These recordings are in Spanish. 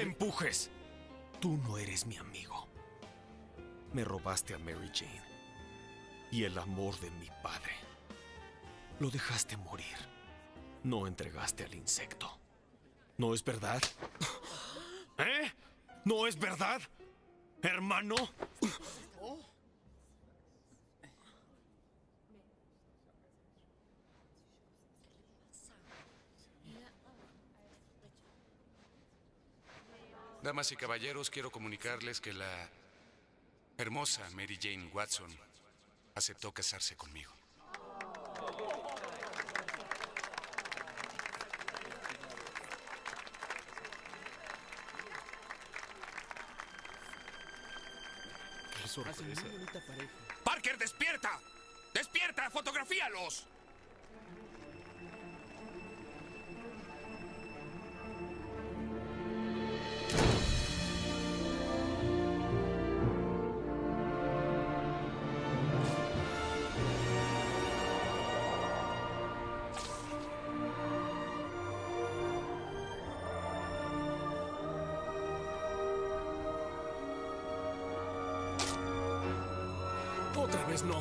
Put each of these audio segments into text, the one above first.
me empujes. Tú no eres mi amigo. Me robaste a Mary Jane y el amor de mi padre. Lo dejaste morir. No entregaste al insecto. ¿No es verdad? ¿Eh? ¿No es verdad? Hermano. Damas y caballeros, quiero comunicarles que la hermosa Mary Jane Watson aceptó casarse conmigo. Qué sorpresa. ¡Parker, despierta! ¡Despierta! ¡Fotografíalos! Otra vez no.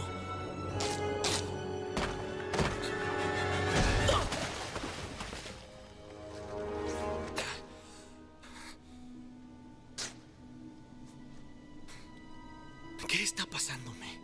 ¿Qué está pasándome?